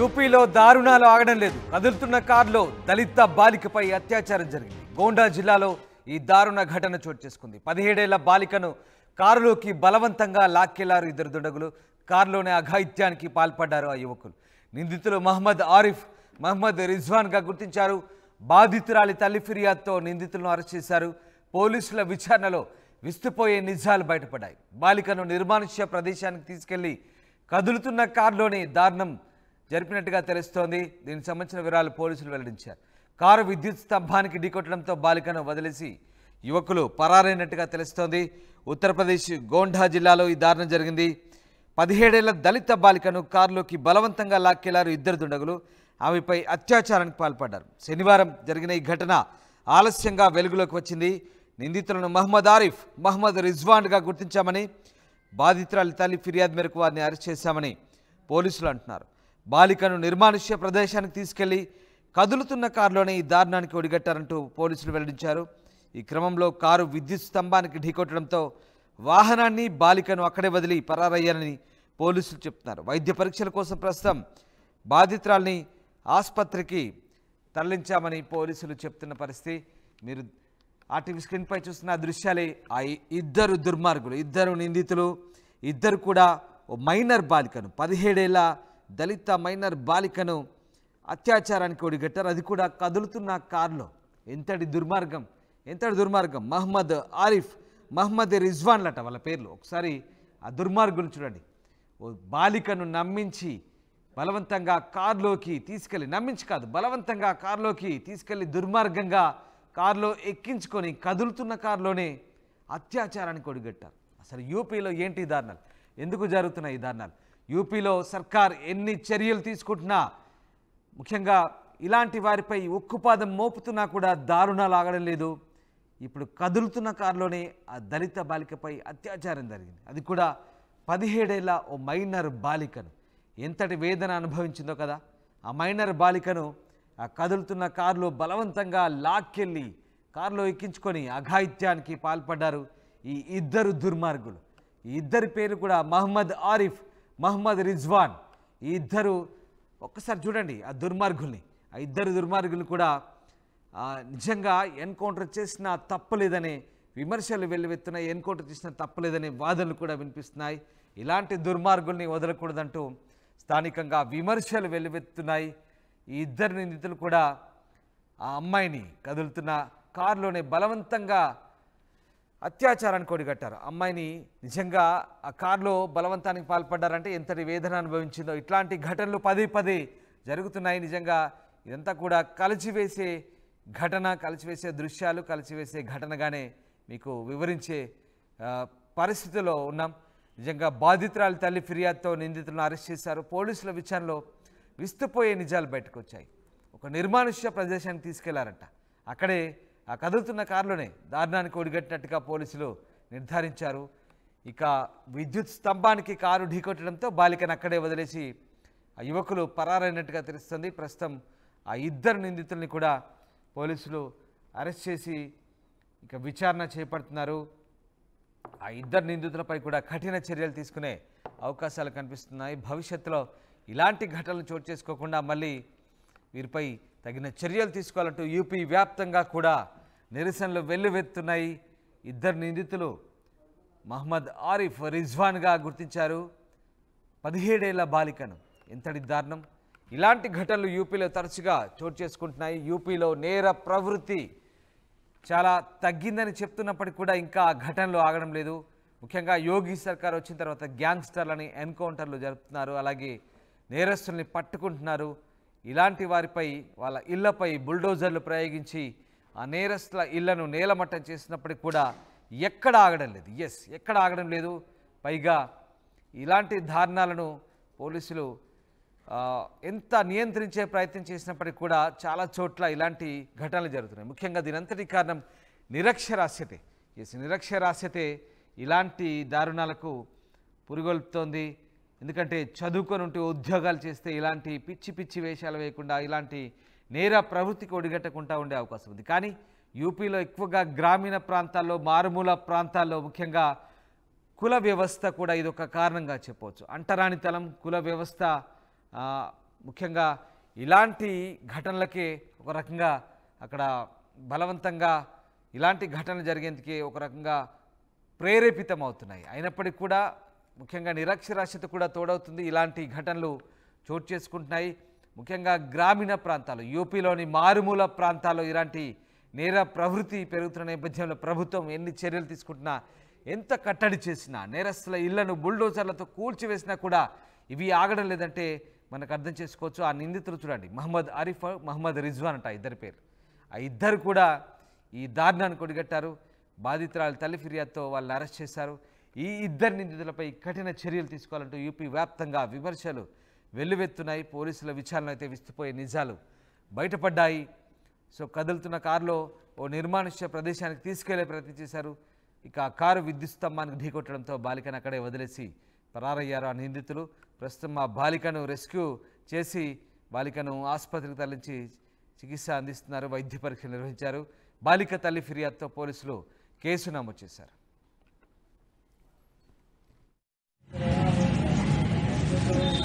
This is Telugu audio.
యూపీలో దారుణాలు ఆగడం లేదు. కదులుతున్న కారులో దళిత బాలికపై అత్యాచారం జరిగింది. గోండా జిల్లాలో ఈ దారుణ ఘటన చోటు చేసుకుంది. పదిహేడేళ్ళ బాలికను కారులోకి బలవంతంగా లాక్కెళ్ళారు ఇద్దరు దుండగులు. కారులోనే అఘాయిత్యానికి పాల్పడ్డారు ఆ యువకులు. నిందితులు మహమ్మద్ ఆరిఫ్ మహమ్మద్ రిజ్వాన్గా గుర్తించారు. బాధితురాలి తల్లి ఫిర్యాదుతో నిందితులను అరెస్ట్ చేశారు. పోలీసుల విచారణలో విస్తుపోయే నిజాలు బయటపడ్డాయి. బాలికను నిర్మానుష్య ప్రదేశానికి తీసుకెళ్ళి కదులుతున్న కారులోనే దారుణం జరిపినట్టుగా తెలుస్తోంది. దీనికి సంబంధించిన వివరాలు పోలీసులు వెల్లడించారు. కారు విద్యుత్ స్తంభానికి ఢీకొట్టడంతో బాలికను వదిలేసి యువకులు పరారైనట్టుగా తెలుస్తోంది. ఉత్తరప్రదేశ్ గోండా జిల్లాలో ఈ దారుణం జరిగింది. పదిహేడేళ్ళ దళిత బాలికను కారులోకి బలవంతంగా లాక్కెళ్ళారు ఇద్దరు దుండగులు. ఆమెపై అత్యాచారానికి పాల్పడ్డారు. శనివారం జరిగిన ఈ ఘటన ఆలస్యంగా వెలుగులోకి వచ్చింది. నిందితులను మహమ్మద్ ఆరిఫ్ మహమ్మద్ రిజ్వాన్గా గుర్తించామని బాధితురాలి తల్లి ఫిర్యాదు మేరకు వారిని అరెస్ట్ చేశామని పోలీసులు అంటున్నారు. బాలికను నిర్మానుష్య ప్రదేశానికి తీసుకెళ్ళి కదులుతున్న కారులోనే ఈ దారుణానికి ఒడిగట్టారంటూ పోలీసులు వెల్లడించారు. ఈ క్రమంలో కారు విద్యుత్ స్తంభానికి ఢీకొట్టడంతో వాహనాన్ని బాలికను అక్కడే వదిలి పరారయ్యారని పోలీసులు చెప్తున్నారు. వైద్య పరీక్షల కోసం ప్రస్తుతం బాధితురాల్ని ఆసుపత్రికి తరలించామని పోలీసులు చెప్తున్న పరిస్థితి. మీరు ఆర్టీవీ స్క్రీన్పై చూస్తున్న దృశ్యాలే ఆ ఇద్దరు దుర్మార్గులు ఇద్దరు నిందితులు ఇద్దరు కూడా ఓ మైనర్ బాలికను పదిహేడేళ్ళ దళిత మైనర్ బాలికను అత్యాచారానికి ఒడిగట్టారు. అది కూడా కదులుతున్న కారులో. ఎంతటి దుర్మార్గం ఎంతటి దుర్మార్గం. మహమ్మద్ ఆరిఫ్ మహమ్మద్ రిజ్వాన్లట వాళ్ళ పేర్లు. ఒకసారి ఆ దుర్మార్గులు చూడండి. ఓ బాలికను నమ్మించి బలవంతంగా కారులోకి తీసుకెళ్ళి నమ్మించి కాదు బలవంతంగా కారులోకి తీసుకెళ్ళి దుర్మార్గంగా కారులో ఎక్కించుకొని కదులుతున్న కారులోనే అత్యాచారానికి ఒడిగట్టారు. అసలు యూపీలో ఏంటి ఈ దారుణాలు? ఎందుకు జరుగుతున్నాయి ఈ దారుణాలు? యూపీలో సర్కార్ ఎన్ని చర్యలు తీసుకుంటున్నా ముఖ్యంగా ఇలాంటి వారిపై ఉక్కుపాదం మోపుతున్నా కూడా దారుణాలు ఆగడం లేదు. ఇప్పుడు కదులుతున్న కారులోనే ఆ దళిత బాలికపై అత్యాచారం జరిగింది. అది కూడా పదిహేడేళ్ళ ఓ మైనర్ బాలికను. ఎంతటి వేదన అనుభవించిందో కదా. ఆ మైనర్ బాలికను ఆ కదులుతున్న కారులో బలవంతంగా లాక్కెళ్ళి కారులో ఎక్కించుకొని అఘాయిత్యానికి పాల్పడ్డారు ఈ ఇద్దరు దుర్మార్గులు. ఈ ఇద్దరి పేరు కూడా మహమ్మద్ ఆరిఫ్. మహమ్మద్ రిజ్వాన్. ఈ ఇద్దరు ఒక్కసారి చూడండి ఆ దుర్మార్గుల్ని. ఆ ఇద్దరు దుర్మార్గులు కూడా నిజంగా ఎన్కౌంటర్ చేసిన తప్పలేదనే విమర్శలు వెల్లువెత్తున్నాయి. ఎన్కౌంటర్ చేసిన తప్పలేదనే వాదనలు కూడా వినిపిస్తున్నాయి. ఇలాంటి దుర్మార్గుల్ని వదలకూడదంటూ స్థానికంగా విమర్శలు వెల్లువెత్తున్నాయి. ఈ ఇద్దరు నిందితులు కూడా ఆ అమ్మాయిని కదులుతున్న కారులోనే బలవంతంగా అత్యాచారానికి ఒడిగట్టారు అమ్మాయిని నిజంగా ఆ కారులో బలవంతానికి పాల్పడ్డారంటే ఎంతటి వేదన అనుభవించిందో. ఇట్లాంటి ఘటనలు పదే పదే జరుగుతున్నాయి నిజంగా. ఇదంతా కూడా కలిచివేసే ఘటన కలిచివేసే దృశ్యాలు కలిచివేసే ఘటనగానే మీకు వివరించే పరిస్థితిలో ఉన్నాం. నిజంగా బాధితురాలి తల్లి ఫిర్యాదుతో నిందితులను అరెస్ట్ చేశారు. పోలీసుల విచారణలో విస్తుపోయే నిజాలు బయటకు వచ్చాయి. ఒక నిర్మానుష్య ప్రదేశానికి తీసుకెళ్ళారంట. అక్కడే ఆ కదులుతున్న కారులోనే దారుణానికి ఒడిగట్టినట్టుగా పోలీసులు నిర్ధారించారు. ఇక విద్యుత్ స్తంభానికి కారు ఢీకొట్టడంతో బాలికను అక్కడే వదిలేసి ఆ యువకులు పరారైనట్టుగా తెలుస్తుంది. ప్రస్తుతం ఆ ఇద్దరు నిందితుల్ని కూడా పోలీసులు అరెస్ట్ చేసి ఇక విచారణ చేపడుతున్నారు. ఆ ఇద్దరు నిందితులపై కూడా కఠిన చర్యలు తీసుకునే అవకాశాలు కనిపిస్తున్నాయి. భవిష్యత్తులో ఇలాంటి ఘటనలు చోటు చేసుకోకుండా మళ్ళీ వీరిపై తగిన చర్యలు తీసుకోవాలంటూ యూపీ వ్యాప్తంగా కూడా నిరసనలు వెల్లువెత్తున్నాయి. ఇద్దరు నిందితులు మహమ్మద్ ఆరిఫ్ రిజ్వాన్గా గుర్తించారు. పదిహేడేళ్ళ బాలికను ఎంతటి దారుణం. ఇలాంటి ఘటనలు యూపీలో తరచుగా చోటు చేసుకుంటున్నాయి. యూపీలో నేర ప్రవృత్తి చాలా తగ్గిందని చెప్తున్నప్పటికీ కూడా ఇంకా ఆ ఘటనలు ఆగడం లేదు. ముఖ్యంగా యోగి సర్కార్ వచ్చిన తర్వాత గ్యాంగ్స్టర్లని ఎన్కౌంటర్లు జరుపుతున్నారు. అలాగే నేరస్తుల్ని పట్టుకుంటున్నారు. ఇలాంటి వారిపై వాళ్ళ ఇళ్ళపై బుల్డోజర్లు ప్రయోగించి ఆ నేరస్తుల ఇళ్ళను నేలమట్టం చేసినప్పటికి కూడా ఎక్కడ ఆగడం లేదు. ఎస్ ఎక్కడ ఆగడం లేదు. పైగా ఇలాంటి దారుణాలను పోలీసులు ఎంత నియంత్రించే ప్రయత్నం చేసినప్పటికీ కూడా చాలా చోట్ల ఇలాంటి ఘటనలు జరుగుతున్నాయి. ముఖ్యంగా దీనంతటి కారణం నిరక్షరాస్యతే ఎస్ నిరక్షరాస్యతే ఇలాంటి దారుణాలకు పురుగొల్పుతోంది. ఎందుకంటే చదువుకొని ఉంటే ఉద్యోగాలు చేస్తే ఇలాంటి పిచ్చి పిచ్చి వేషాలు వేయకుండా ఇలాంటి నేర ప్రవృత్తికి ఒడిగట్టకుండా ఉండే అవకాశం ఉంది. కానీ యూపీలో ఎక్కువగా గ్రామీణ ప్రాంతాల్లో మారుమూల ప్రాంతాల్లో ముఖ్యంగా కుల వ్యవస్థ కూడా ఇది ఒక కారణంగా చెప్పవచ్చు. అంటరానితలం కుల వ్యవస్థ ముఖ్యంగా ఇలాంటి ఘటనలకే ఒక రకంగా అక్కడ బలవంతంగా ఇలాంటి ఘటనలు జరిగేందుకే ఒక రకంగా ప్రేరేపితం అవుతున్నాయి అయినప్పటికీ కూడా ముఖ్యంగా నిరక్షరాస్యత కూడా తోడవుతుంది. ఇలాంటి ఘటనలు చోటు చేసుకుంటున్నాయి. ముఖ్యంగా గ్రామీణ ప్రాంతాలు యూపీలోని మారుమూల ప్రాంతాల్లో ఇలాంటి నేర ప్రవృత్తి పెరుగుతున్న నేపథ్యంలో ప్రభుత్వం ఎన్ని చర్యలు తీసుకుంటున్నా ఎంత కట్టడి చేసినా నేరస్తుల ఇళ్ళను బుల్డోజర్లతో కూల్చివేసినా కూడా ఇవి ఆగడం లేదంటే మనకు అర్థం చేసుకోవచ్చు. ఆ నిందితులు చూడండి మహమ్మద్ ఆరిఫ్ మహమ్మద్ రిజ్వాన్ అంట ఇద్దరి పేరు ఆ ఇద్దరు కూడా ఈ దారుణాన్ని కొడిగట్టారు. బాధితురాలు తల్లి ఫిర్యాదుతో వాళ్ళని అరెస్ట్ చేశారు. ఈ ఇద్దరు నిందితులపై కఠిన చర్యలు తీసుకోవాలంటూ యూపీ వ్యాప్తంగా విమర్శలు వెల్లువెత్తున్నాయి పోలీసుల విచారణ అయితే విస్తుపోయే నిజాలు బయటపడ్డాయి. సో కదులుతున్న కారులో ఓ నిర్మానుష్య ప్రదేశానికి తీసుకెళ్ళే ప్రయత్నం చేశారు. ఇక ఆ కారు విద్యుత్ స్తంభానికి ఢీకొట్టడంతో బాలికను అక్కడే వదిలేసి పరారయ్యారు ఆ నిందితులు. ప్రస్తుతం ఆ బాలికను రెస్క్యూ చేసి బాలికను ఆసుపత్రికి తరలించి చికిత్స అందిస్తున్నారు వైద్య పరీక్షలు నిర్వహించారు. బాలిక తల్లి ఫిర్యాదుతో పోలీసులు కేసు నమోదు చేశారు. Thank you.